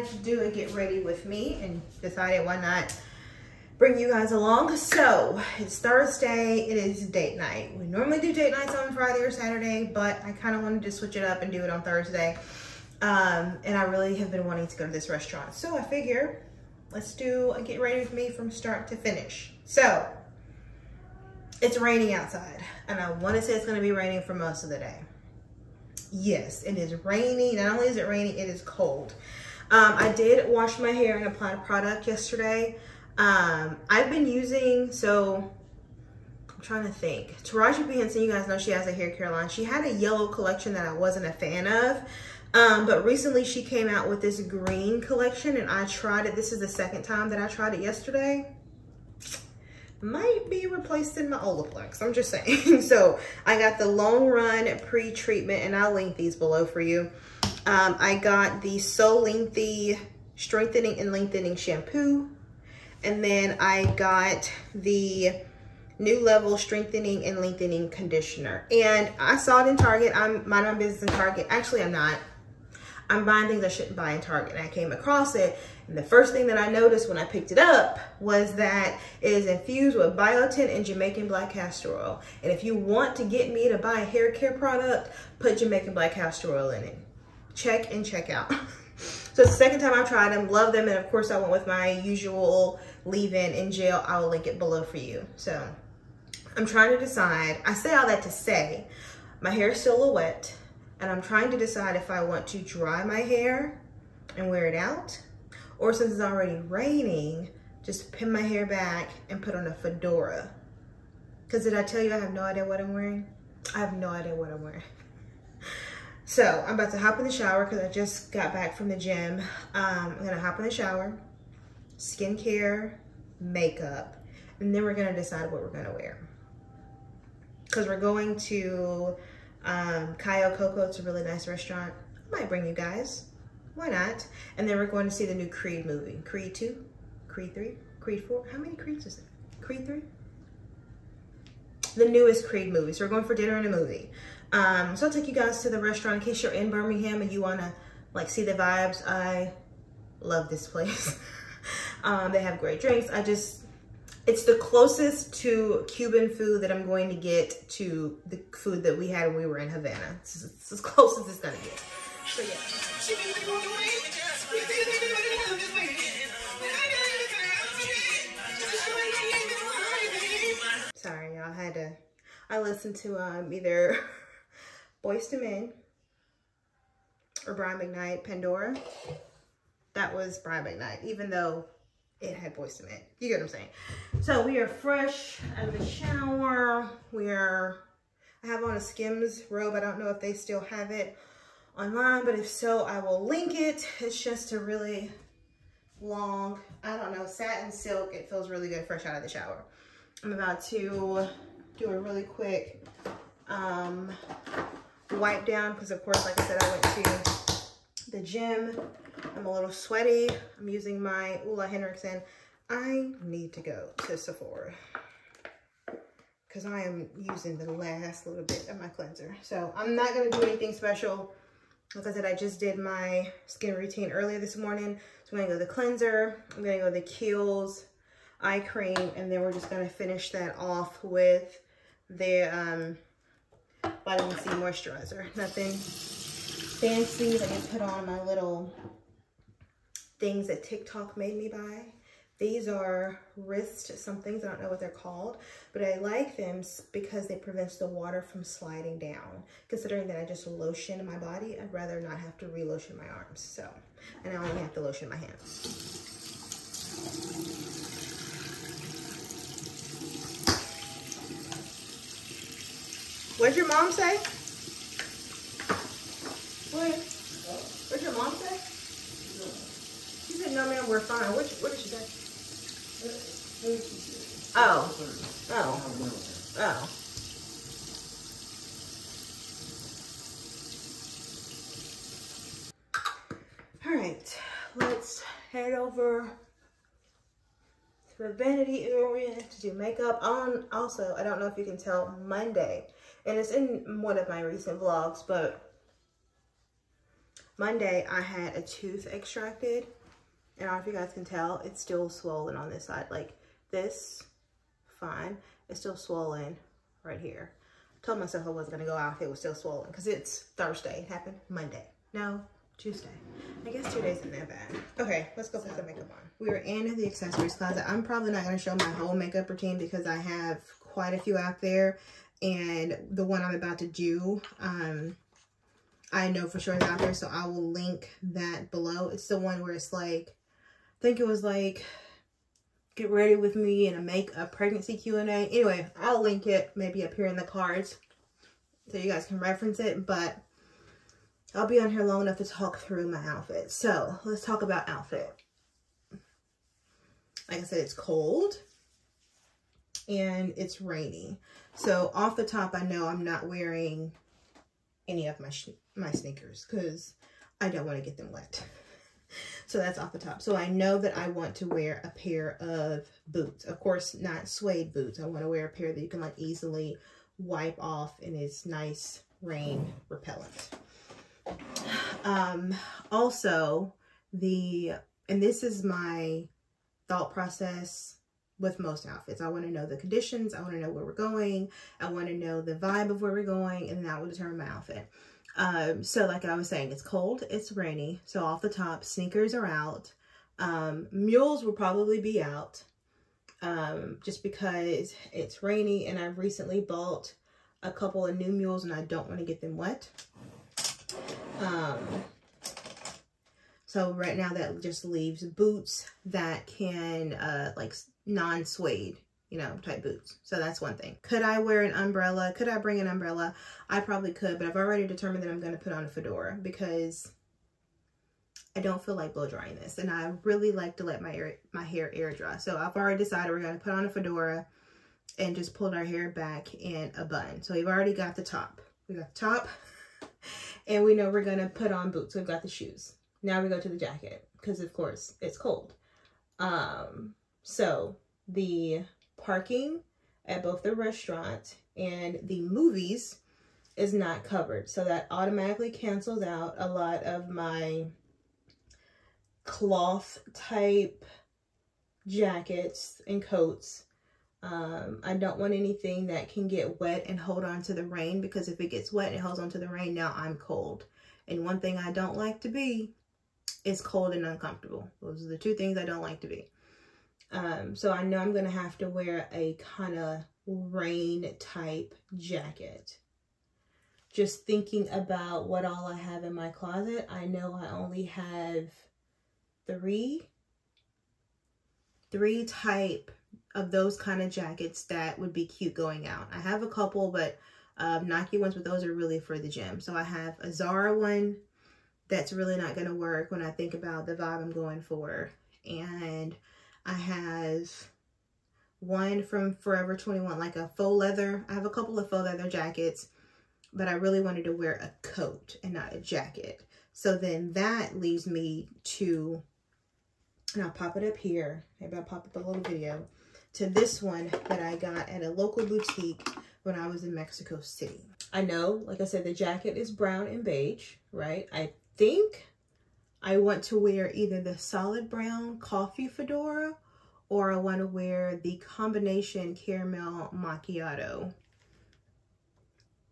decided to do a get ready with me and decided why not bring you guys along. So it's Thursday, it is date night. We normally do date nights on Friday or Saturday, but I kind of wanted to switch it up and do it on Thursday. Um, and I really have been wanting to go to this restaurant. So I figure let's do a get ready with me from start to finish. So it's raining outside and I want to say it's going to be raining for most of the day. Yes, it is raining. Not only is it raining, it is cold. Um, I did wash my hair and apply a product yesterday. Um, I've been using, so I'm trying to think. Taraji P. Henson, you guys know she has a hair care line. She had a yellow collection that I wasn't a fan of. Um, but recently she came out with this green collection and I tried it. This is the second time that I tried it yesterday. Might be replaced in my Olaplex. I'm just saying. so I got the long run pre-treatment and I'll link these below for you. Um, I got the So Lengthy Strengthening and Lengthening Shampoo. And then I got the New Level Strengthening and Lengthening Conditioner. And I saw it in Target. I'm my business in Target. Actually, I'm not. I'm buying things I shouldn't buy in Target. And I came across it. And the first thing that I noticed when I picked it up was that it is infused with biotin and Jamaican black castor oil. And if you want to get me to buy a hair care product, put Jamaican black castor oil in it. Check and check out. so it's the second time I've tried them, love them. And of course I went with my usual leave-in in gel. I will link it below for you. So I'm trying to decide. I say all that to say, my hair is still wet and I'm trying to decide if I want to dry my hair and wear it out or since it's already raining, just pin my hair back and put on a fedora. Because did I tell you I have no idea what I'm wearing? I have no idea what I'm wearing. So I'm about to hop in the shower because I just got back from the gym. Um, I'm gonna hop in the shower, skincare, makeup, and then we're gonna decide what we're gonna wear. Because we're going to um, Cayo Coco. It's a really nice restaurant. I might bring you guys. Why not? And then we're going to see the new Creed movie. Creed 2, Creed 3, Creed 4. How many Creeds is it? Creed 3? The newest Creed movie. So we're going for dinner and a movie. Um, so I'll take you guys to the restaurant in case you're in Birmingham and you want to like see the vibes. I love this place. um, they have great drinks. I just, it's the closest to Cuban food that I'm going to get to the food that we had when we were in Havana. It's, it's as close as it's to get. So yeah. Sorry, y'all had to. I listened to um, either Boyz Men or Brian McKnight, Pandora. That was Brian McKnight, even though it had Boyz Men. You get what I'm saying? So we are fresh out of the shower. We are, I have on a Skims robe. I don't know if they still have it online, but if so, I will link it. It's just a really long, I don't know, satin silk. It feels really good fresh out of the shower. I'm about to do a really quick um, wipe down because of course, like I said, I went to the gym. I'm a little sweaty. I'm using my Ole Henriksen. I need to go to Sephora because I am using the last little bit of my cleanser. So I'm not going to do anything special. Like I said, I just did my skin routine earlier this morning. So I'm going to go the cleanser. I'm going to go the Kiehl's eye cream. And then we're just going to finish that off with the um, vitamin C moisturizer. Nothing fancy. I just put on my little things that TikTok made me buy. These are wrist some things, I don't know what they're called, but I like them because they prevents the water from sliding down. Considering that I just lotion my body, I'd rather not have to re-lotion my arms. So, and I only have to lotion my hands. What'd your mom say? What? What'd your mom say? She said, no, ma'am, we're fine. What, what did she say? Oh. Oh. Oh. All right, let's head over to the vanity area to do makeup. On also, I don't know if you can tell, Monday, and it's in one of my recent vlogs, but Monday I had a tooth extracted. And I don't know if you guys can tell, it's still swollen on this side. Like this, fine. It's still swollen right here. I told myself I wasn't gonna go out if it was still swollen because it's Thursday. It happened Monday. No, Tuesday. I guess two days isn't that bad. Okay, let's go put some makeup on. We are in the accessories closet. I'm probably not going to show my whole makeup routine because I have quite a few out there. And the one I'm about to do, um, I know for sure is out there. So I will link that below. It's the one where it's like, I think it was like, get ready with me and a make a pregnancy Q&A. Anyway, I'll link it maybe up here in the cards so you guys can reference it. But I'll be on here long enough to talk through my outfit. So let's talk about outfit. Like I said, it's cold and it's rainy. So off the top, I know I'm not wearing any of my my sneakers because I don't want to get them wet. so that's off the top. So I know that I want to wear a pair of boots. Of course, not suede boots. I want to wear a pair that you can like easily wipe off and it's nice rain repellent. Um, also, the, and this is my thought process with most outfits. I want to know the conditions. I want to know where we're going. I want to know the vibe of where we're going, and that will determine my outfit. Um, so like I was saying, it's cold, it's rainy. So off the top, sneakers are out. Um, mules will probably be out um, just because it's rainy and I've recently bought a couple of new mules and I don't want to get them wet. Um, so right now that just leaves boots that can, uh, like non-suede, you know, type boots. So that's one thing. Could I wear an umbrella? Could I bring an umbrella? I probably could, but I've already determined that I'm going to put on a fedora because I don't feel like blow drying this. And I really like to let my, air, my hair air dry. So I've already decided we're going to put on a fedora and just pulled our hair back in a bun. So we've already got the top. We got the top and we know we're going to put on boots. We've got the shoes. Now we go to the jacket because, of course, it's cold. Um, so the parking at both the restaurant and the movies is not covered. So that automatically cancels out a lot of my cloth type jackets and coats um, I don't want anything that can get wet and hold on to the rain because if it gets wet and holds on to the rain, now I'm cold. And one thing I don't like to be is cold and uncomfortable. Those are the two things I don't like to be. Um, so I know I'm going to have to wear a kind of rain type jacket. Just thinking about what all I have in my closet, I know I only have three, three type of those kind of jackets that would be cute going out. I have a couple, but um, Nike ones, but those are really for the gym. So I have a Zara one that's really not going to work when I think about the vibe I'm going for. And I have one from Forever 21, like a faux leather. I have a couple of faux leather jackets, but I really wanted to wear a coat and not a jacket. So then that leaves me to, and I'll pop it up here. Maybe I'll pop up a little video to this one that I got at a local boutique when I was in Mexico City. I know, like I said, the jacket is brown and beige, right? I think I want to wear either the solid brown coffee fedora or I want to wear the combination caramel macchiato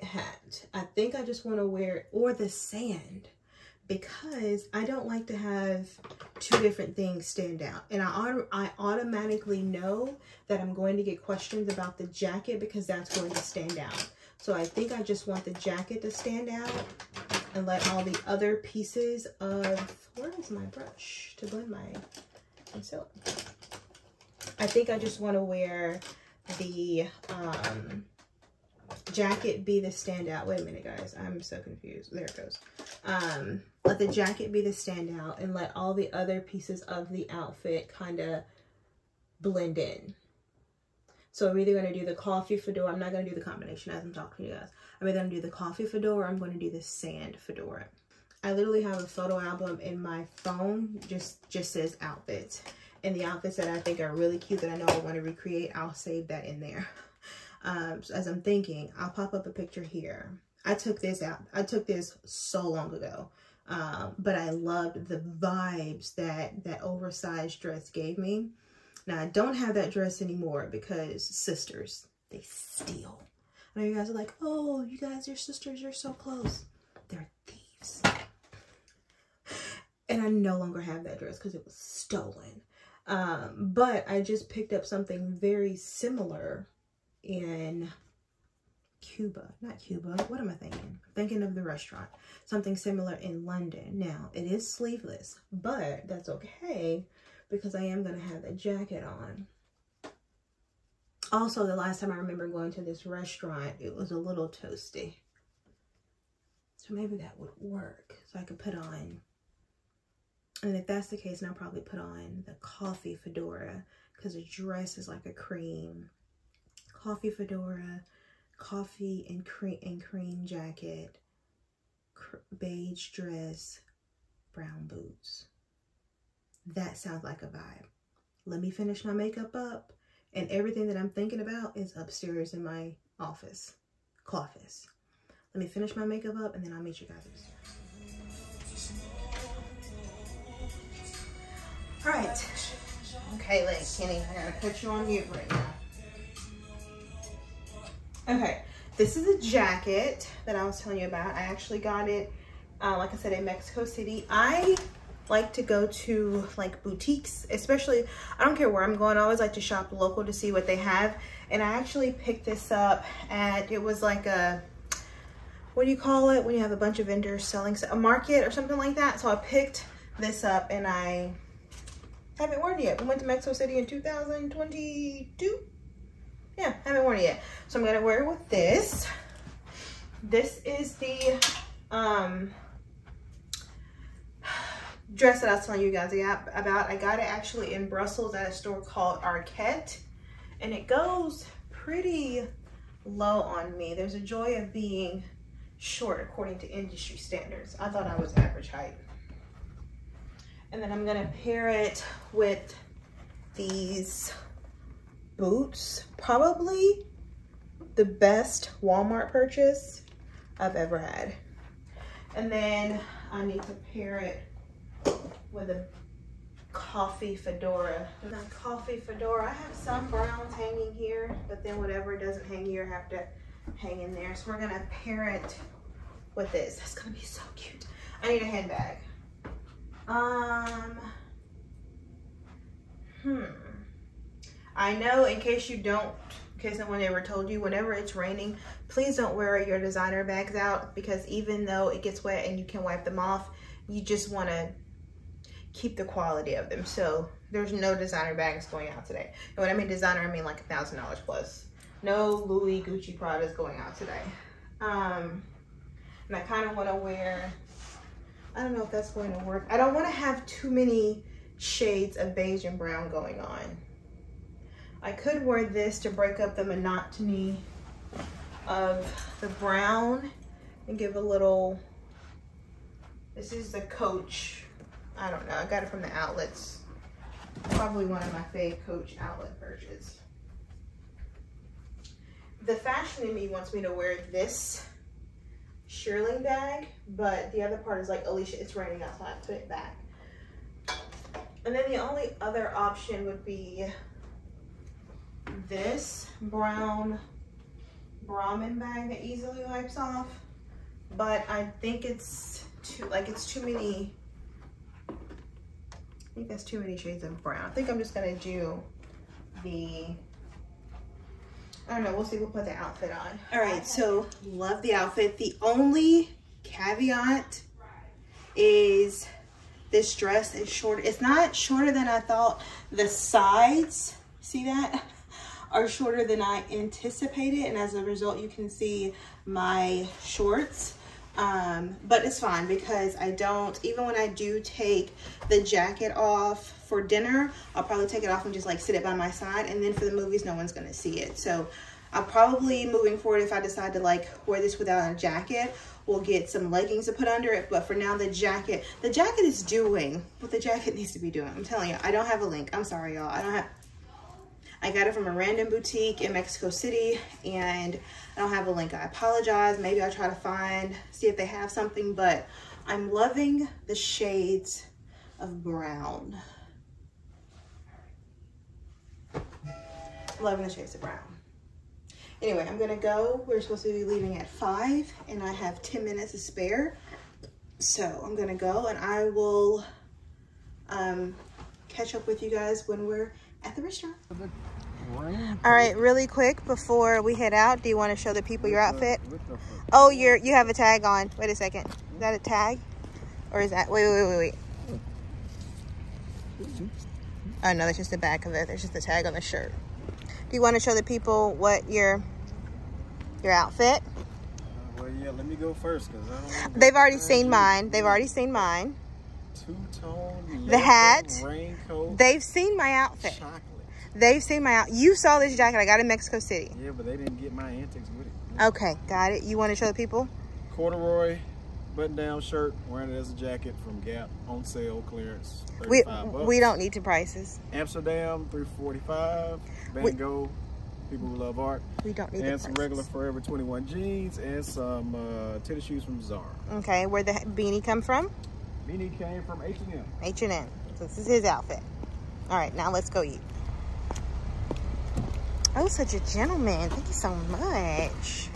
hat. I think I just want to wear, or the sand because I don't like to have two different things stand out. And I, I automatically know that I'm going to get questions about the jacket because that's going to stand out. So I think I just want the jacket to stand out and let all the other pieces of, where is my brush to blend my concealer? I think I just want to wear the um, jacket be the standout. Wait a minute, guys. I'm so confused. There it goes. Um, let the jacket be the standout and let all the other pieces of the outfit kind of blend in. So I'm either going to do the coffee fedora. I'm not going to do the combination as I'm talking to you guys. I'm either going to do the coffee fedora I'm going to do the sand fedora. I literally have a photo album in my phone just just says outfits. and the outfits that I think are really cute that I know I want to recreate, I'll save that in there. Um, so as I'm thinking, I'll pop up a picture here. I took this out. I took this so long ago. Um, but I loved the vibes that that oversized dress gave me. Now, I don't have that dress anymore because sisters, they steal. I know you guys are like, oh, you guys, your sisters, you're so close. They're thieves. And I no longer have that dress because it was stolen. Um, but I just picked up something very similar in Cuba, not Cuba. What am I thinking? Thinking of the restaurant. Something similar in London. Now, it is sleeveless, but that's okay because I am going to have the jacket on. Also, the last time I remember going to this restaurant, it was a little toasty. So maybe that would work. So I could put on, and if that's the case, then I'll probably put on the coffee fedora because the dress is like a cream. Coffee fedora, coffee and cream and cream jacket, beige dress, brown boots. That sounds like a vibe. Let me finish my makeup up and everything that I'm thinking about is upstairs in my office, office. Let me finish my makeup up and then I'll meet you guys upstairs. All right. Okay, like Kenny, I gotta put you on mute right now. Okay, this is a jacket that I was telling you about. I actually got it, uh, like I said, in Mexico City. I like to go to like boutiques, especially, I don't care where I'm going, I always like to shop local to see what they have. And I actually picked this up at, it was like a, what do you call it when you have a bunch of vendors selling, a market or something like that. So I picked this up and I haven't worn it yet. We went to Mexico City in 2022 yeah, I haven't worn it yet. So I'm gonna wear it with this. This is the um, dress that I was telling you guys about. I got it actually in Brussels at a store called Arket. And it goes pretty low on me. There's a joy of being short according to industry standards. I thought I was average height. And then I'm gonna pair it with these boots. Probably the best Walmart purchase I've ever had. And then I need to pair it with a coffee fedora. And coffee fedora, I have some browns hanging here, but then whatever doesn't hang here have to hang in there. So we're gonna pair it with this. That's gonna be so cute. I need a handbag. Um, hmm. I know in case you don't, in case no one ever told you, whenever it's raining, please don't wear your designer bags out because even though it gets wet and you can wipe them off, you just want to keep the quality of them. So there's no designer bags going out today. And when I mean designer, I mean like a thousand dollars plus. No Louis Gucci Prada is going out today. Um, and I kind of want to wear, I don't know if that's going to work. I don't want to have too many shades of beige and brown going on. I could wear this to break up the monotony of the brown and give a little, this is the Coach, I don't know, I got it from the outlets. Probably one of my fave Coach outlet purchases. The fashion in me wants me to wear this shearling bag, but the other part is like, Alicia, it's raining outside, put it back. And then the only other option would be this brown Brahmin bag that easily wipes off, but I think it's too, like it's too many, think that's too many shades of brown. I think I'm just gonna do the, I don't know, we'll see, we'll put the outfit on. All right, so love the outfit. The only caveat is this dress is short. It's not shorter than I thought. The sides, see that? are shorter than I anticipated. And as a result, you can see my shorts. Um, but it's fine because I don't, even when I do take the jacket off for dinner, I'll probably take it off and just like sit it by my side. And then for the movies, no one's gonna see it. So I'll probably, moving forward, if I decide to like wear this without a jacket, we'll get some leggings to put under it. But for now, the jacket, the jacket is doing what the jacket needs to be doing. I'm telling you, I don't have a link. I'm sorry, y'all. I don't have, I got it from a random boutique in Mexico City and I don't have a link. I apologize. Maybe I'll try to find, see if they have something, but I'm loving the shades of brown. loving the shades of brown. Anyway, I'm gonna go. We're supposed to be leaving at five and I have 10 minutes to spare. So I'm gonna go and I will um, catch up with you guys when we're at the restaurant. All right, really quick before we head out, do you want to show the people your outfit? Oh, you're you have a tag on. Wait a second. Is that a tag? Or is that wait wait wait wait. Oh no, that's just the back of it. There's just the tag on the shirt. Do you want to show the people what your your outfit? Uh, well, yeah, let me go first because I don't. They've already seen mine. They've already seen mine. Two-tone. The hat. Raincoat. They've seen my outfit. Chocolate. They've seen my out. You saw this jacket. I got in Mexico City. Yeah, but they didn't get my antics with it. Okay, got it. You want to show the people? Corduroy button-down shirt, wearing it as a jacket from Gap on sale clearance. We bucks. we don't need to prices. Amsterdam 345. Van We- Gogh. People who love art. We don't need And some prices. regular Forever 21 jeans and some uh, tennis shoes from Zara. Okay, where the beanie come from? Beanie came from H&M. H&M. So this is his outfit. All right, now let's go eat. Oh, such a gentleman. Thank you so much.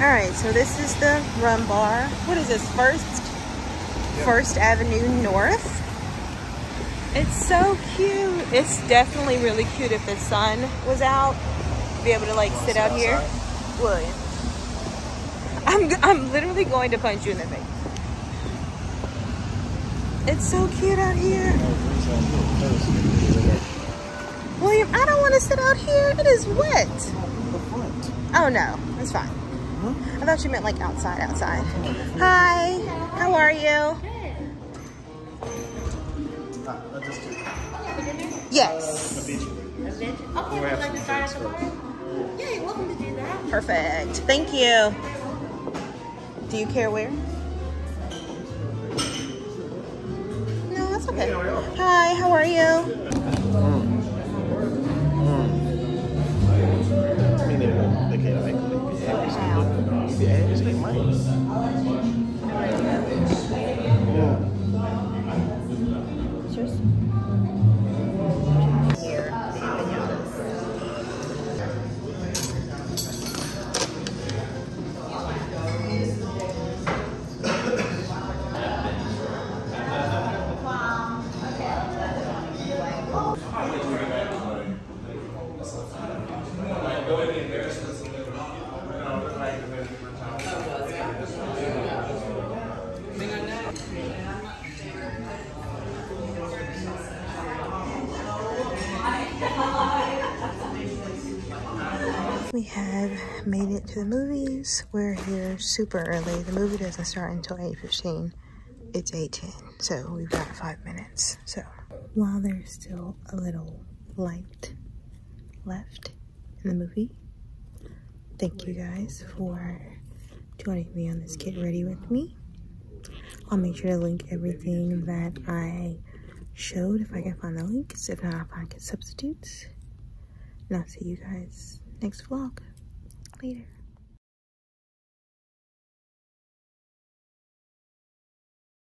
All right, so this is the rum bar. What is this, First, First Avenue North? It's so cute. It's definitely really cute if the sun was out. Be able to like sit out here. William. I'm, I'm literally going to punch you in the face. It's so cute out here. William, I don't want to sit out here. It is wet. Oh no, it's fine. I thought you meant like outside, outside. Hi, how are you? Yes. Okay, would like to start at the? Yeah, you're welcome to do that. Perfect. Thank you. Do you care where? No, that's okay. Hi, how are you? Mm. Here, made it to the movies. We're here super early. The movie doesn't start until 8.15. It's 8.10, so we've got five minutes. So while there's still a little light left in the movie, thank you guys for joining me on this Get Ready With Me. I'll make sure to link everything that I showed if I can find the links. If not, I'll find substitutes. And I'll see you guys next vlog. Later.